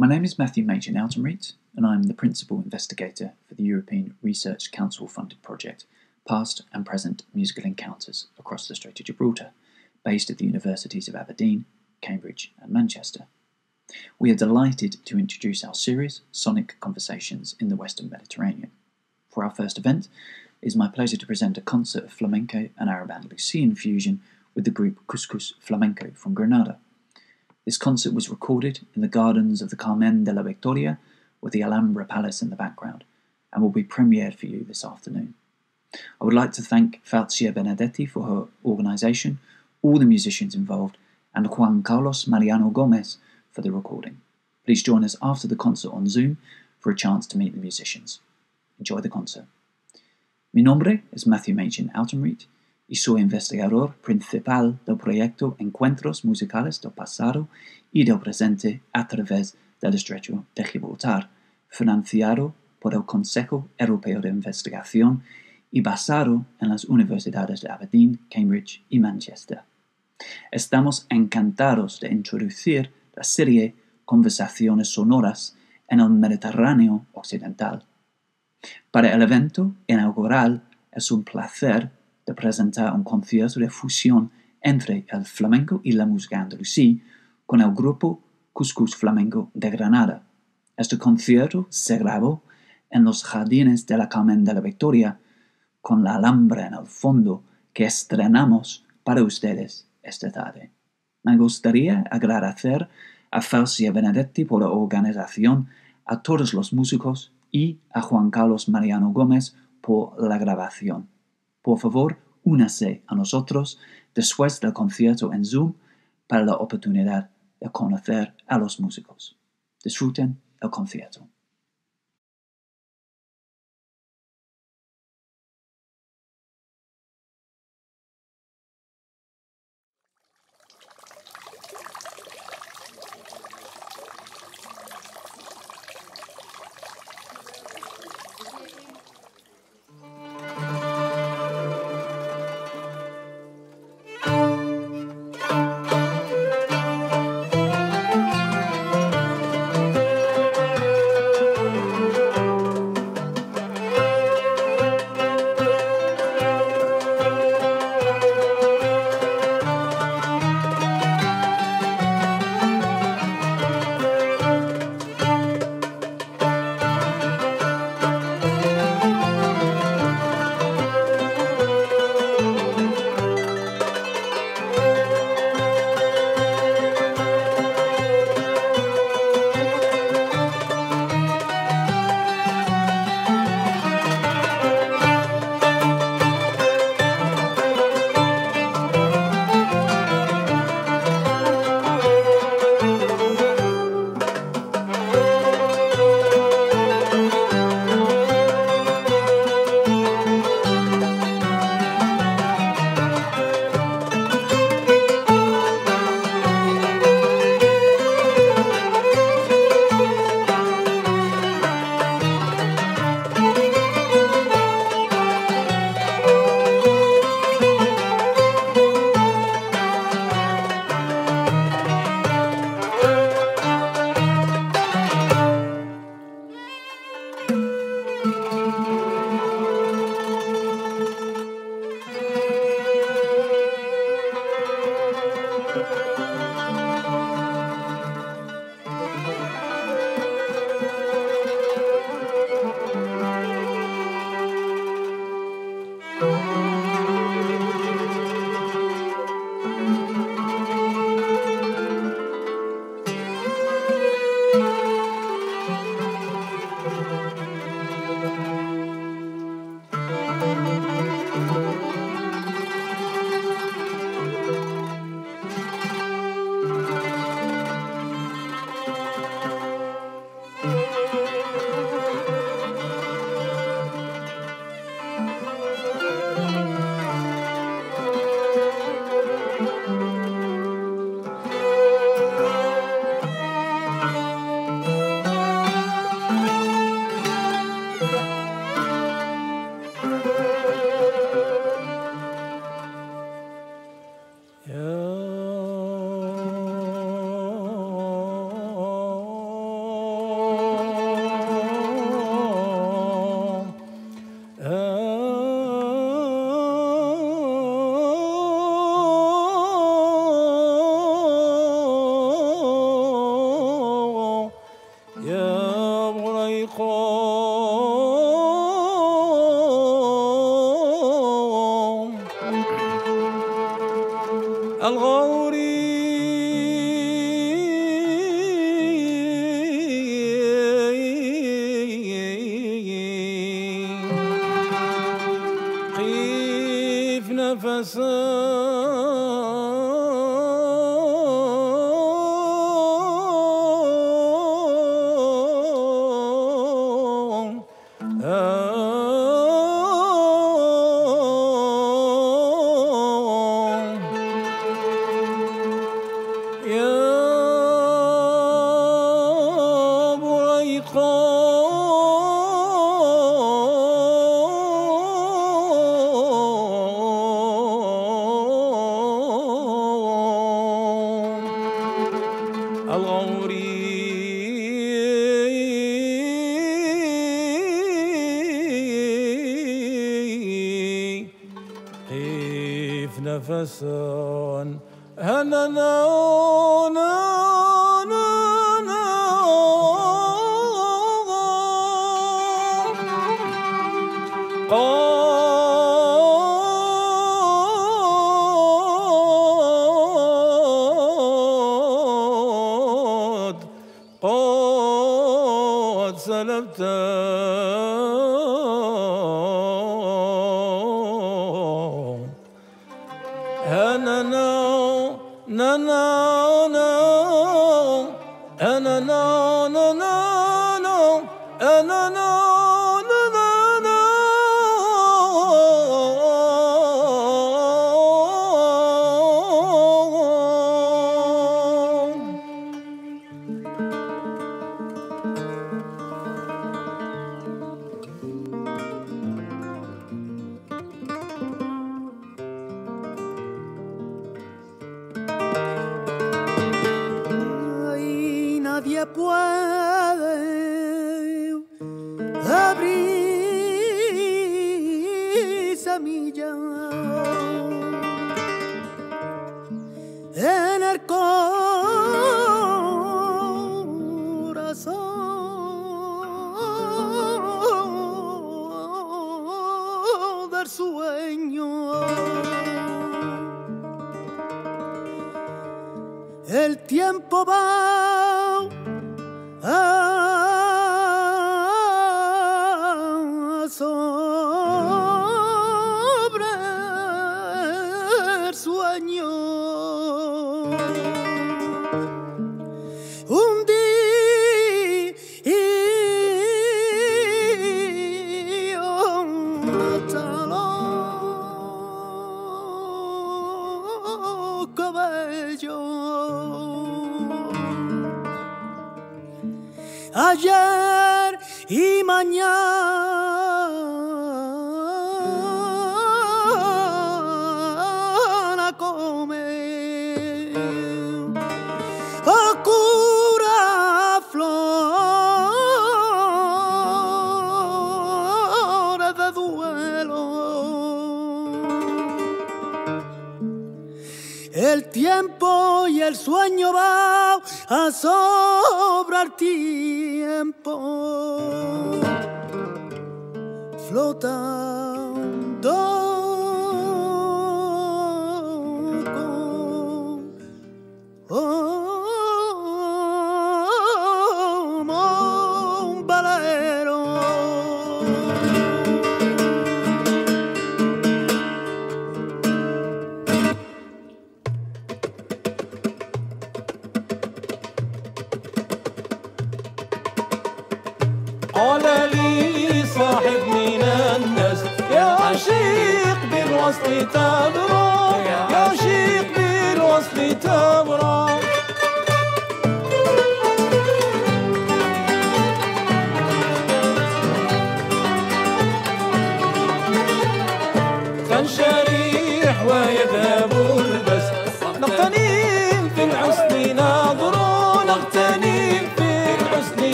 My name is Matthew Machin Autenrieth, and I'm the Principal Investigator for the European Research Council funded project Past and Present Musical Encounters across the Strait of Gibraltar, based at the Universities of Aberdeen, Cambridge, and Manchester. We are delighted to introduce our series, Sonic Conversations in the Western Mediterranean. For our first event, it is my pleasure to present a concert of flamenco and Arab Andalusian fusion with the group CusCus Flamenco from Granada. This concert was recorded in the gardens of the Carmen de la Victoria with the Alhambra Palace in the background and will be premiered for you this afternoon. I would like to thank Fauzia Benedetti for her organisation, all the musicians involved, and Juan Carlos Mariano Gomez for the recording. Please join us after the concert on Zoom for a chance to meet the musicians. Enjoy the concert. Mi nombre es Matthew Machin Autenrieth y soy investigador principal del proyecto Encuentros Musicales del Pasado y del Presente a través del Estrecho de Gibraltar, financiado por el Consejo Europeo de Investigación y basado en las universidades de Aberdeen, Cambridge y Manchester. Estamos encantados de introducir la serie Conversaciones Sonoras en el Mediterráneo Occidental. Para el evento inaugural es un placer presentar un concierto de fusión entre el flamenco y la música andalusí con el grupo Cuscus Flamenco de Granada. Este concierto se grabó en los jardines de la Carmen de la Victoria, con la Alhambra en el fondo, que estrenamos para ustedes esta tarde. Me gustaría agradecer a Felcia Benedetti por la organización, a todos los músicos y a Juan Carlos Mariano Gómez por la grabación. Por favor, únase a nosotros después del concierto en Zoom para la oportunidad de conocer a los músicos. Disfruten el concierto. قيف نفس هننا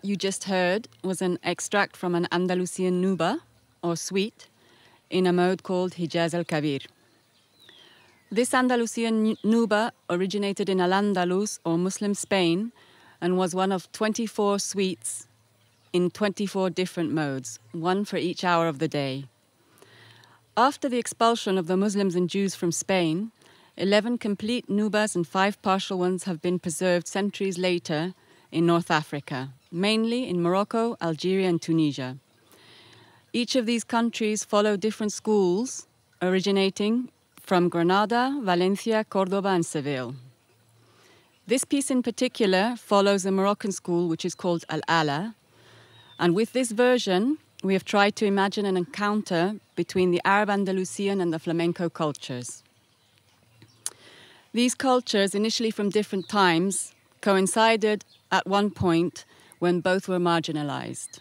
What you just heard was an extract from an Andalusian nuba, or suite, in a mode called Hijaz al Kabir. This Andalusian nuba originated in Al Andalus, or Muslim Spain, and was one of 24 suites in 24 different modes, one for each hour of the day. After the expulsion of the Muslims and Jews from Spain, 11 complete nubas and five partial ones have been preserved centuries later in North Africa, mainly in Morocco, Algeria, and Tunisia. Each of these countries follow different schools originating from Granada, Valencia, Cordoba, and Seville. This piece in particular follows a Moroccan school which is called Al Ala, and with this version, we have tried to imagine an encounter between the Arab Andalusian and the flamenco cultures. These cultures, initially from different times, coincided at one point when both were marginalized.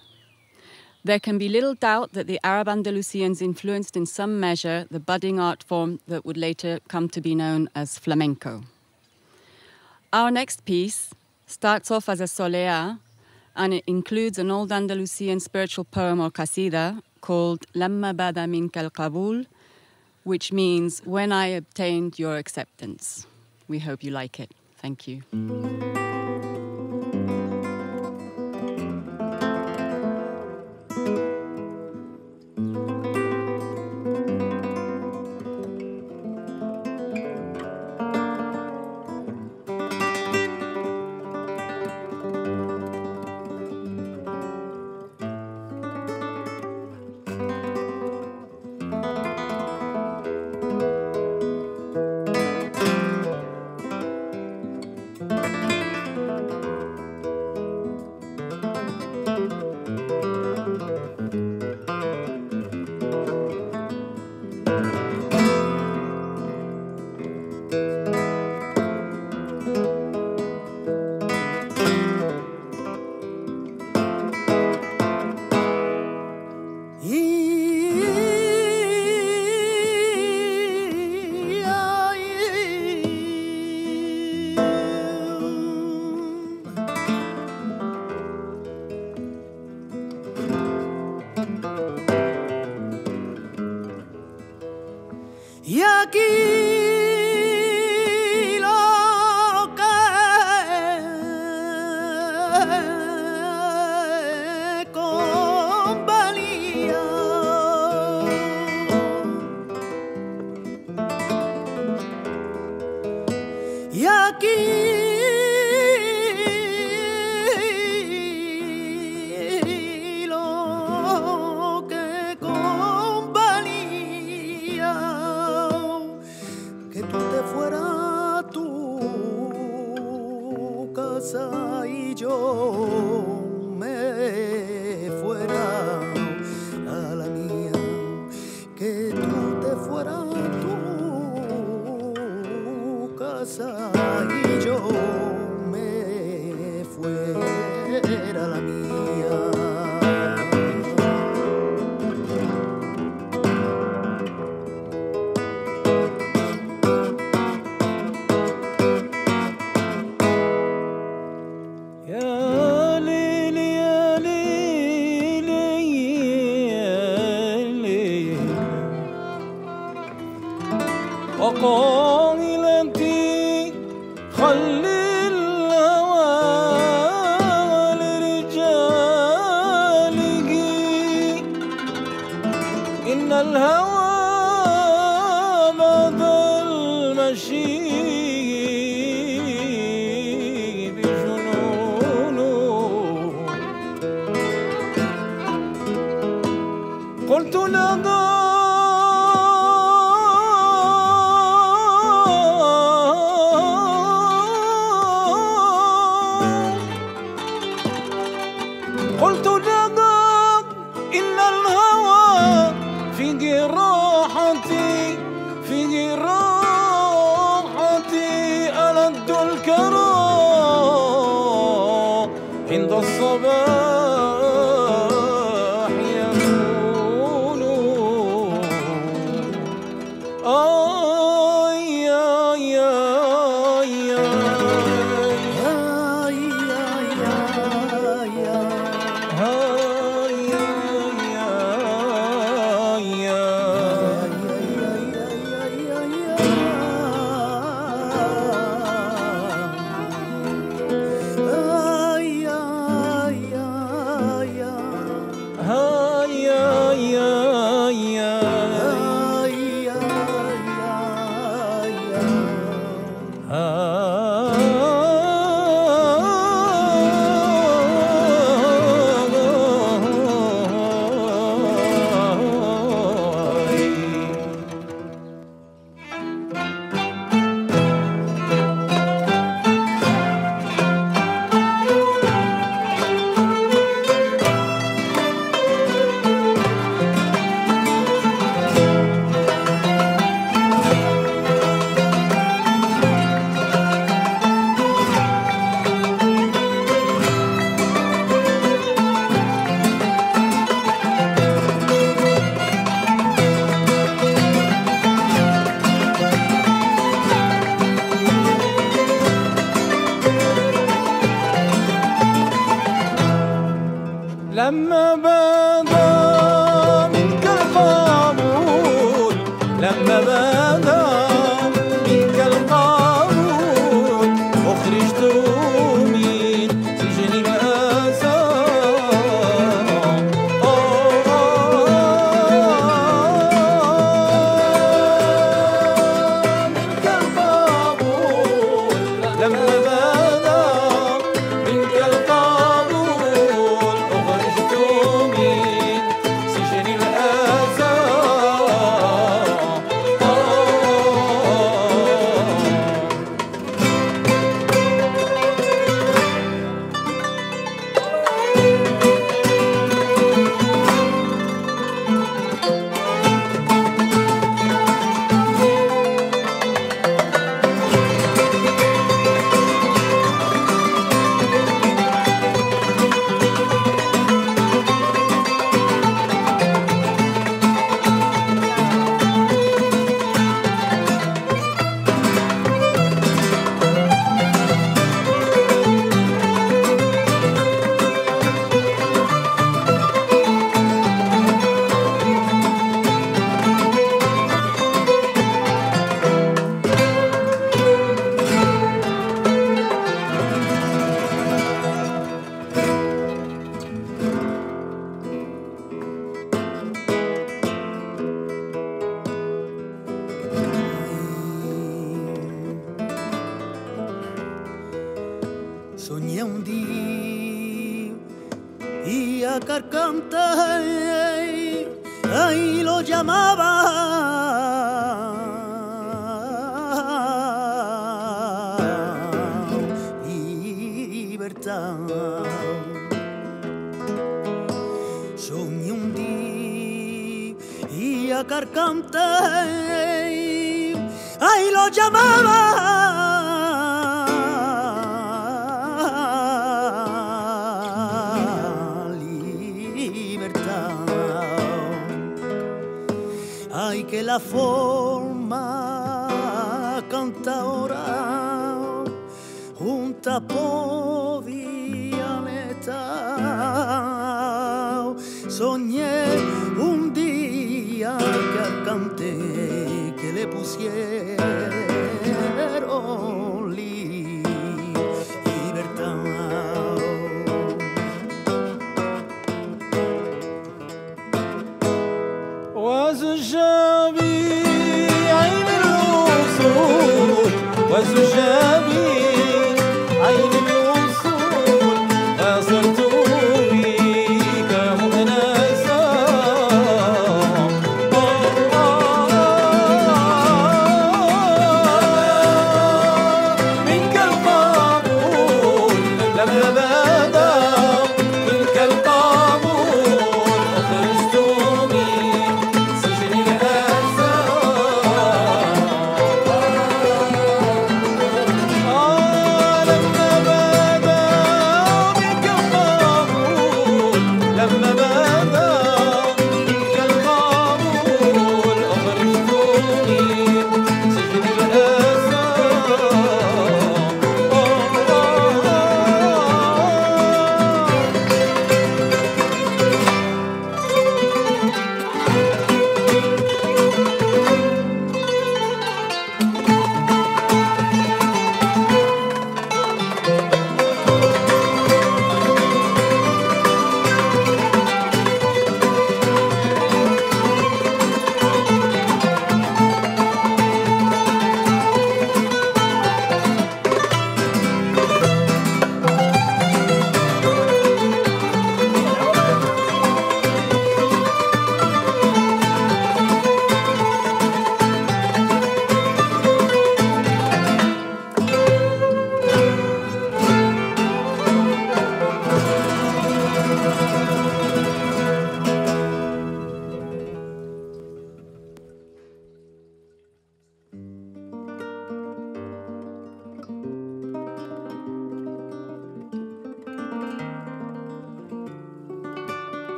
There can be little doubt that the Arab Andalusians influenced in some measure the budding art form that would later come to be known as flamenco. Our next piece starts off as a solea and it includes an old Andalusian spiritual poem or qasida called Lamma Bada Min Kal Qabul, which means When I Obtained Your Acceptance. We hope you like it. Thank you.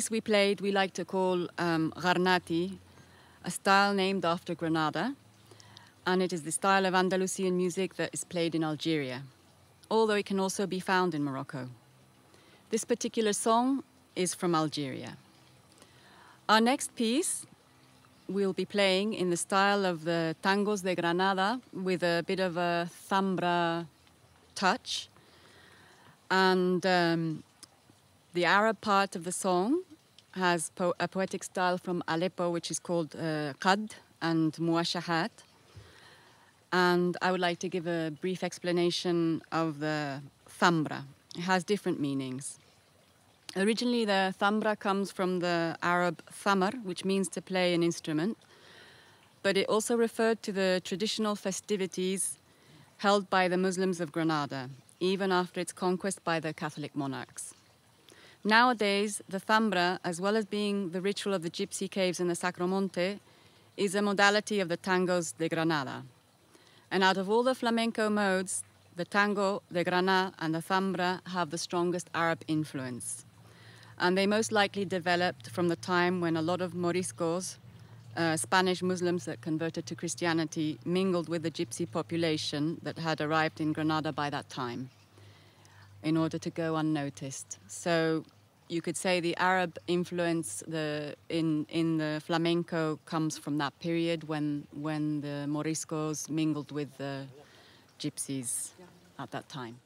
Piece we played, we like to call um, Garnati, a style named after Granada, and it is the style of Andalusian music that is played in Algeria, although it can also be found in Morocco. This particular song is from Algeria. Our next piece we'll be playing in the style of the tangos de Granada with a bit of a zambra touch. And um, the Arab part of the song has po- a poetic style from Aleppo, which is called uh, qad and muwashahat. And I would like to give a brief explanation of the zambra. It has different meanings. Originally, the zambra comes from the Arab thamar, which means to play an instrument, but it also referred to the traditional festivities held by the Muslims of Granada, even after its conquest by the Catholic monarchs. Nowadays, the zambra, as well as being the ritual of the gypsy caves in the Sacromonte, is a modality of the tangos de Granada. And out of all the flamenco modes, the tango, the Granada, and the zambra have the strongest Arab influence and they most likely developed from the time when a lot of Moriscos, uh, Spanish Muslims that converted to Christianity, mingled with the gypsy population that had arrived in Granada by that time in order to go unnoticed. So you could say the Arab influence the, in, in the flamenco comes from that period when, when the Moriscos mingled with the gypsies at that time.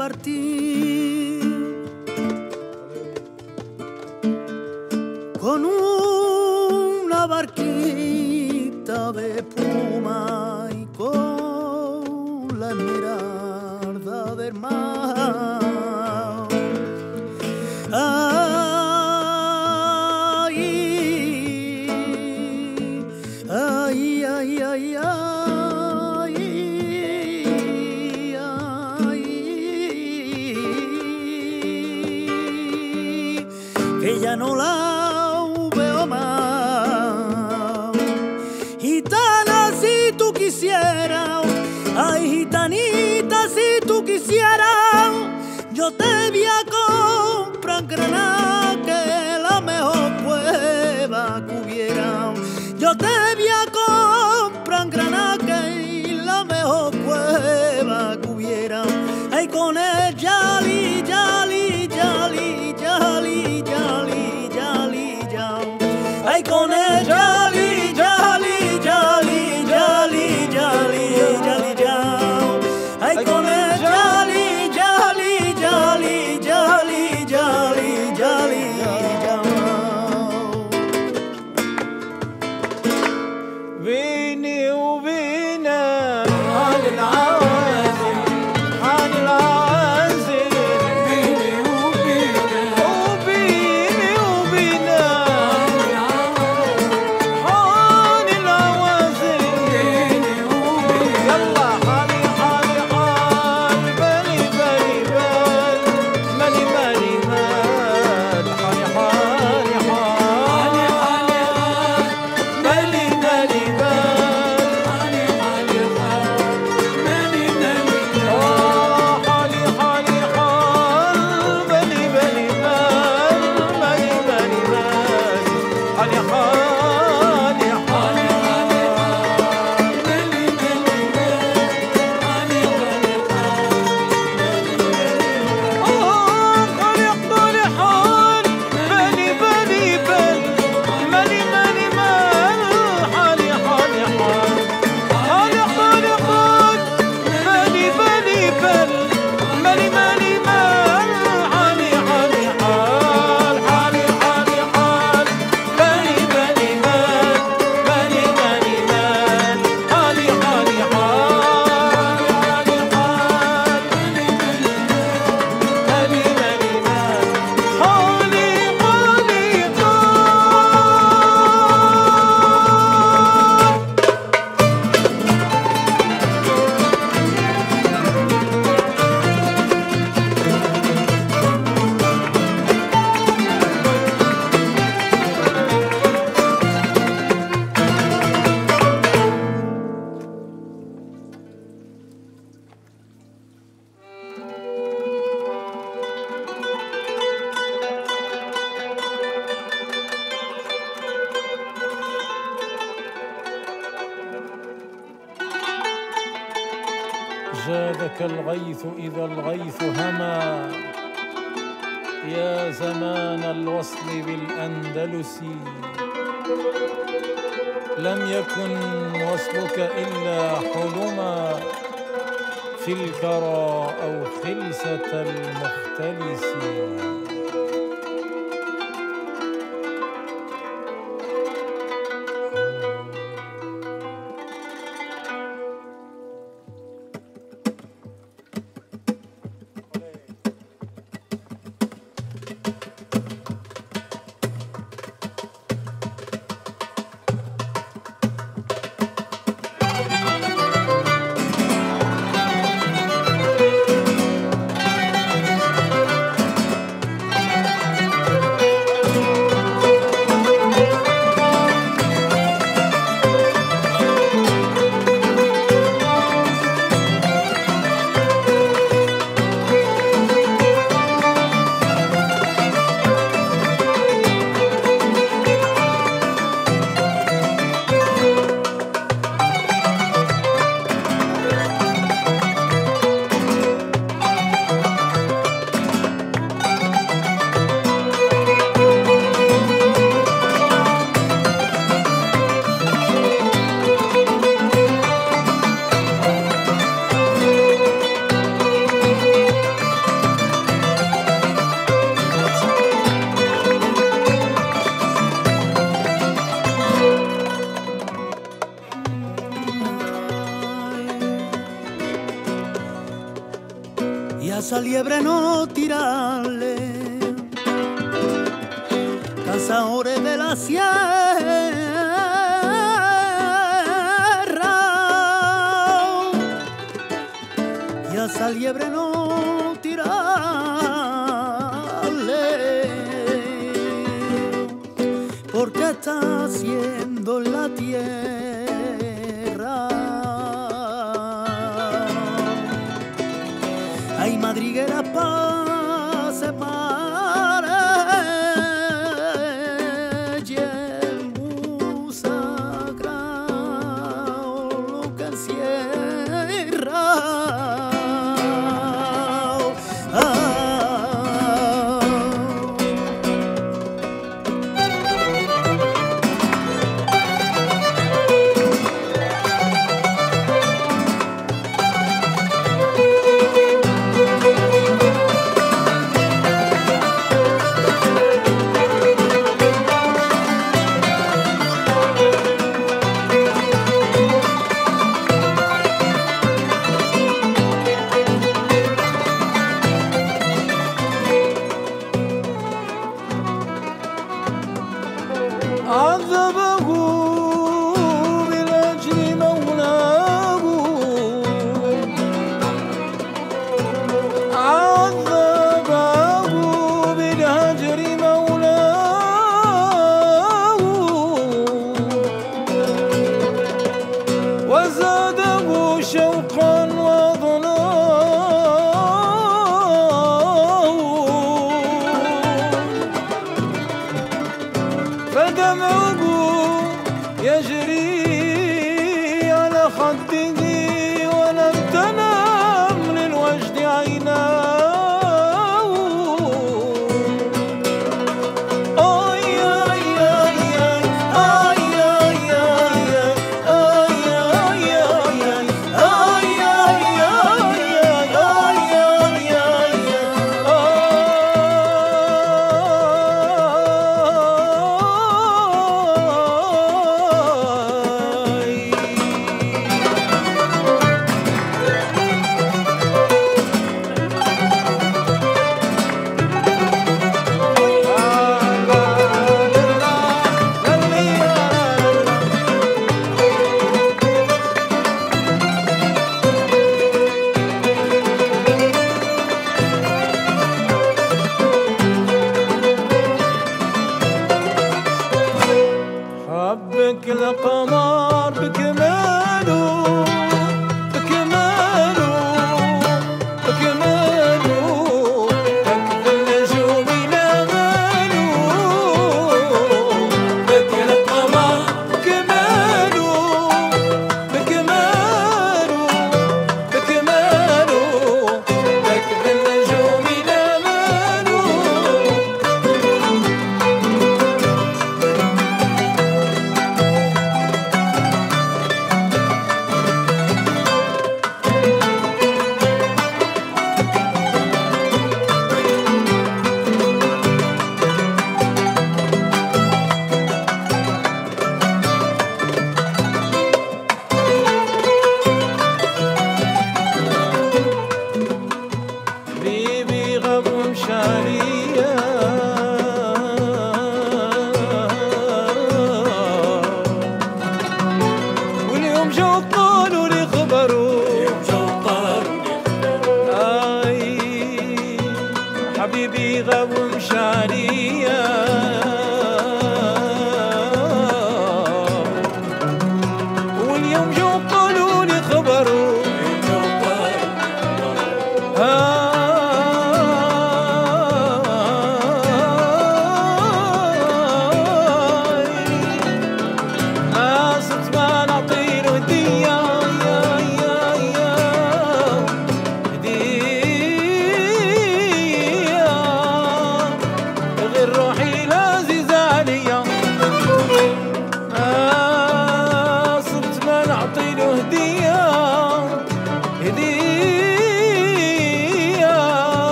partire. Gitana,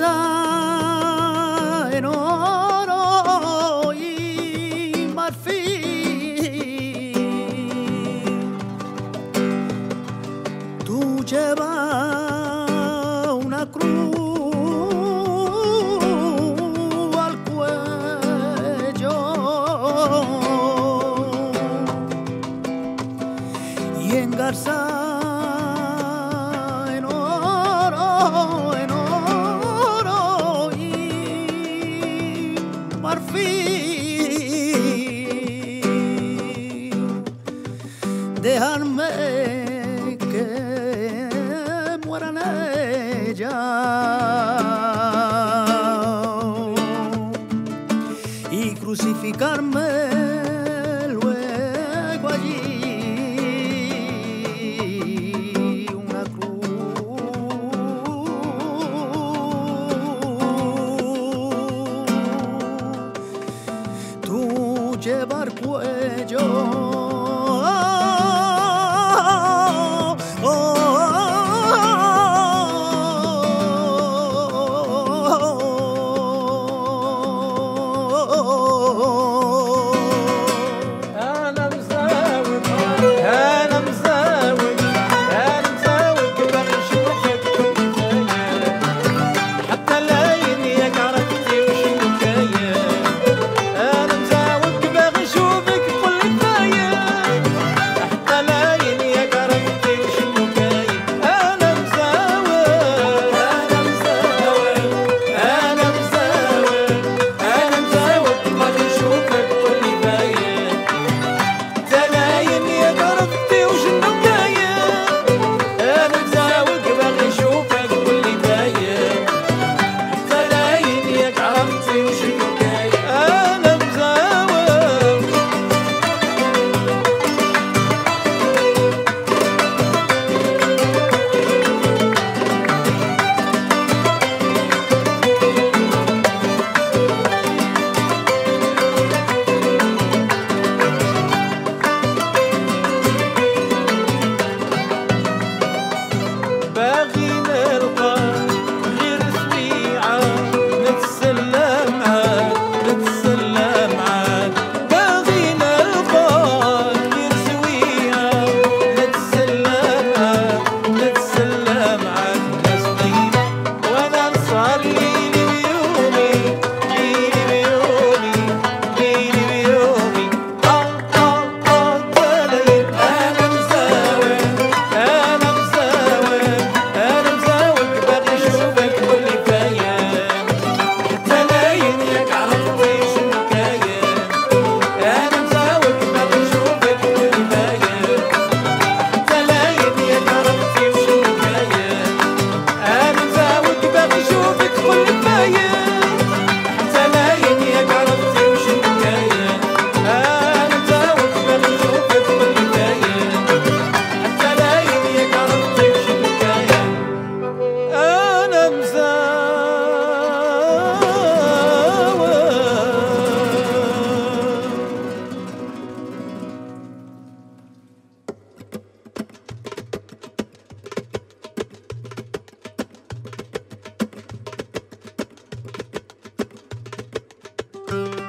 y Me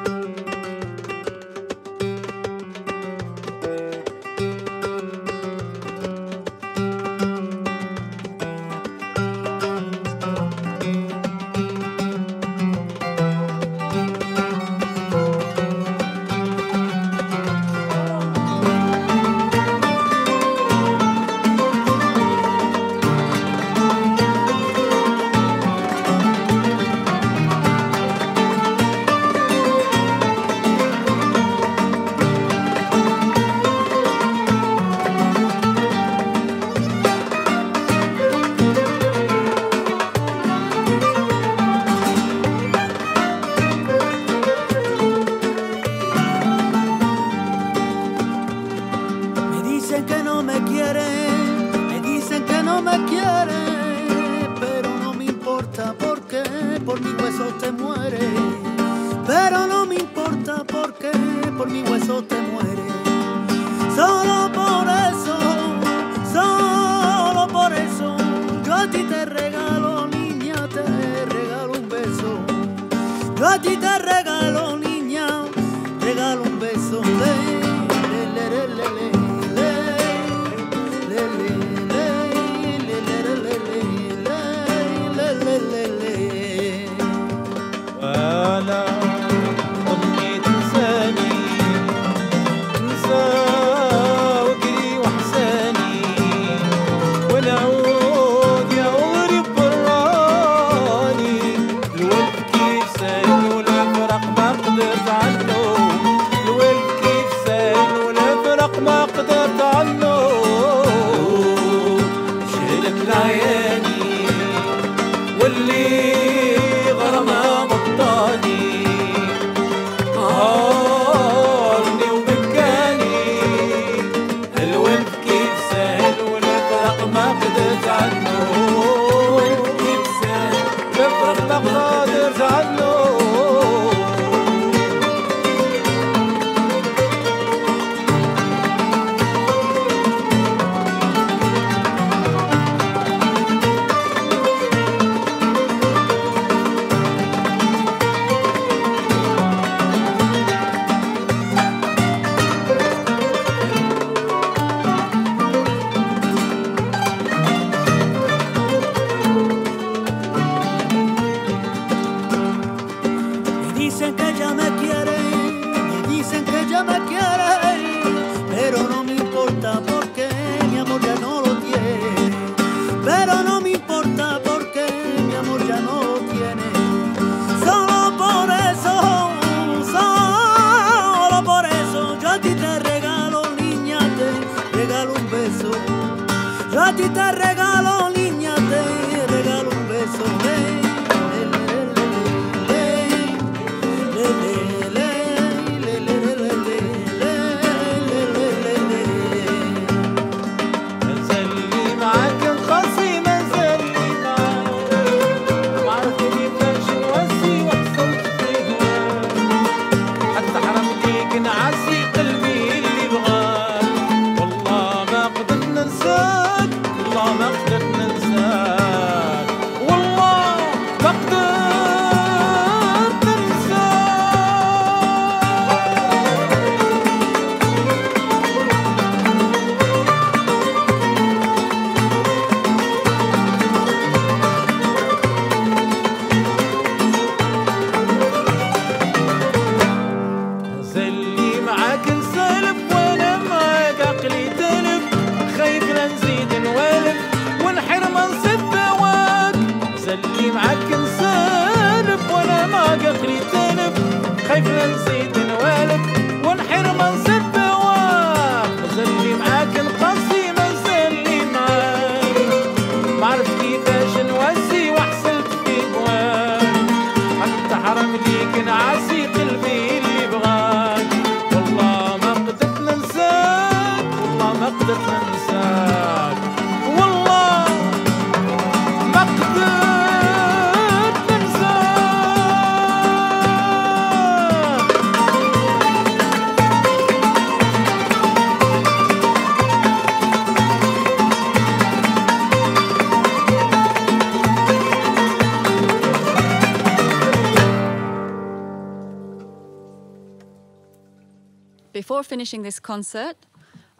I can finishing this concert,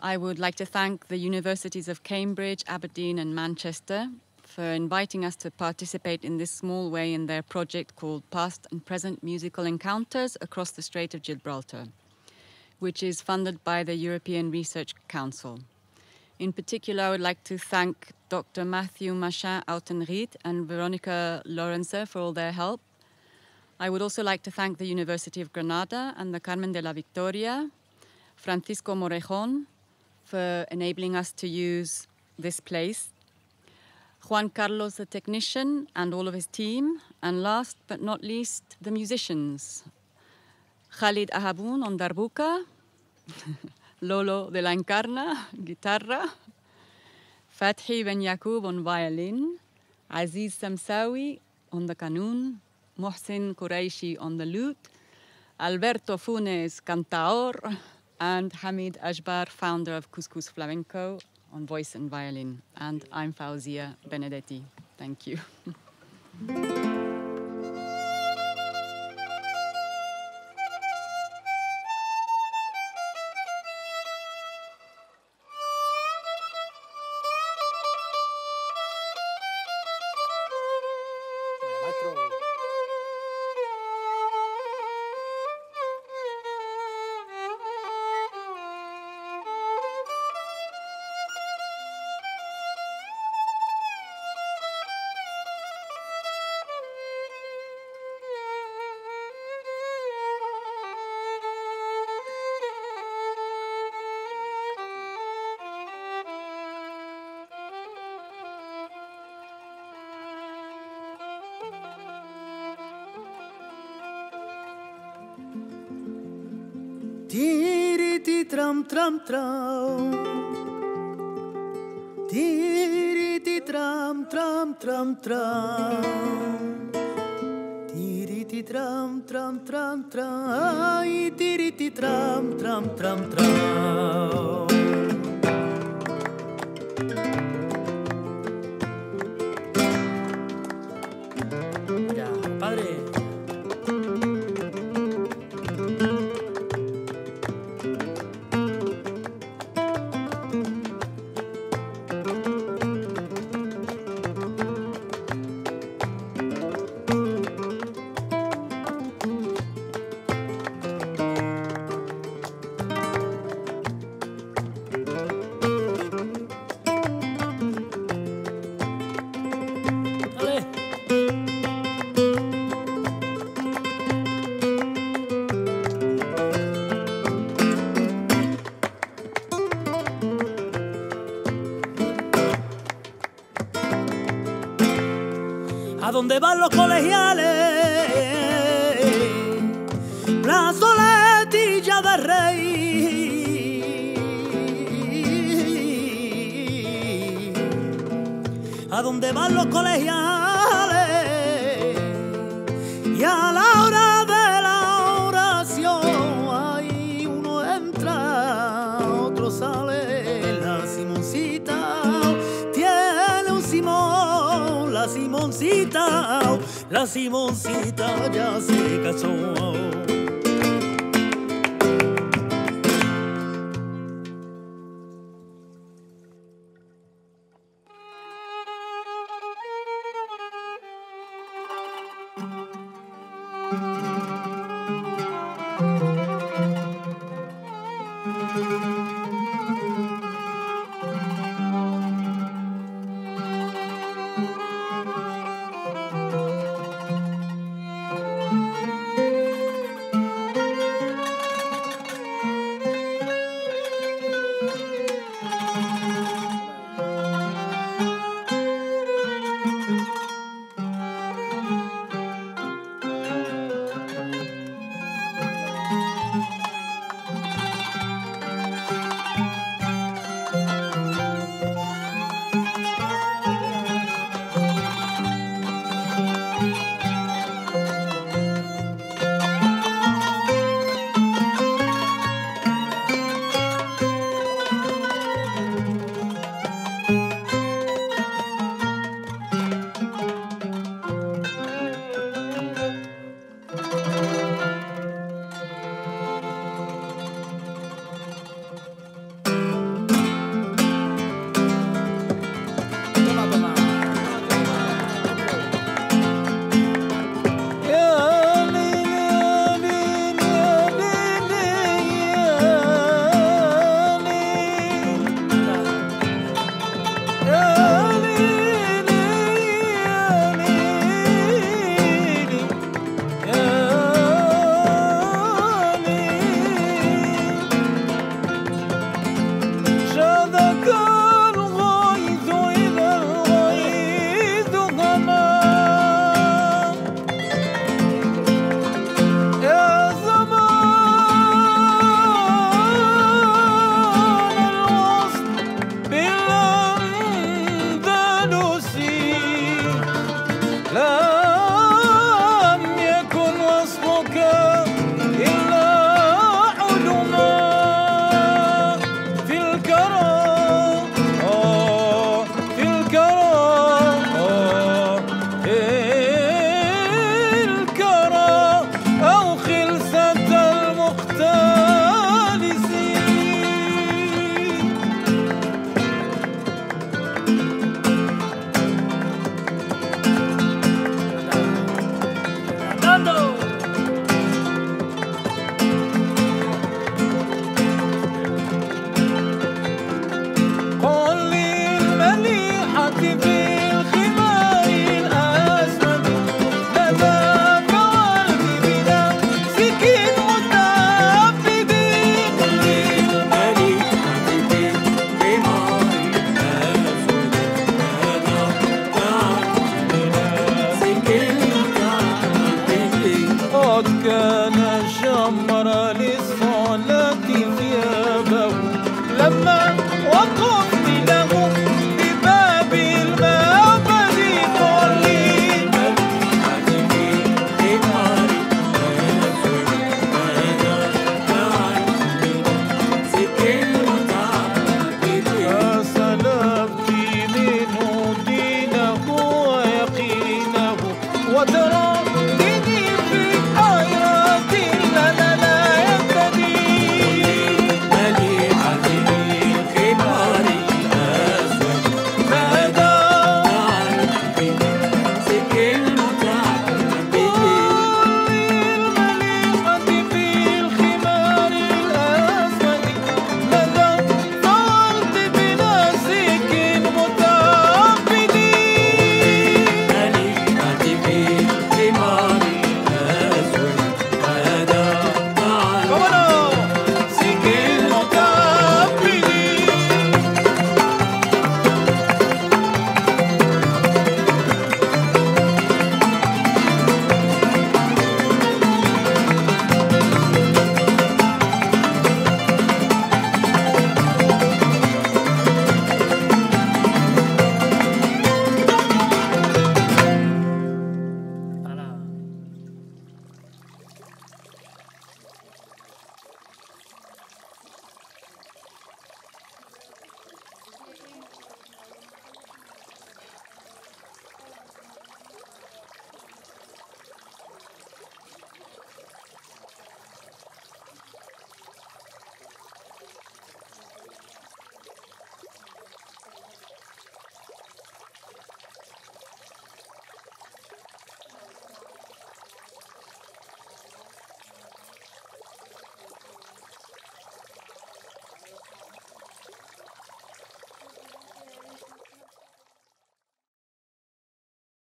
I would like to thank the universities of Cambridge, Aberdeen, and Manchester for inviting us to participate in this small way in their project called Past and Present Musical Encounters Across the Strait of Gibraltar, which is funded by the European Research Council. In particular, I would like to thank Dr. Matthew Machin Autenrieth and Veronica Lorenzer for all their help. I would also like to thank the University of Granada and the Carmen de la Victoria, Francisco Morejon, for enabling us to use this place, Juan Carlos, the technician, and all of his team, and last but not least, the musicians. Khalid Ahaboune on darbuka, Lolo de la Encarna, guitarra, Fathi Ben Yakoub on violin, Aziz Samsaoui on the kanun, Mouhssine Koraichi on the lute, Alberto Funes cantaor, and Hamid Ajbar, founder of CusCus Flamenco, on voice and violin. And I'm Fauzia Benedetti. Thank you. tram tram tram. Tiriti tram tram tram tram. Tiriti tram tram tram tram. Ay, tiriti tram tram tram tram. Dónde van los colegiales? La soletilla de rey. ¿A dónde van los colegiales? Y la Simoncita ya se casó.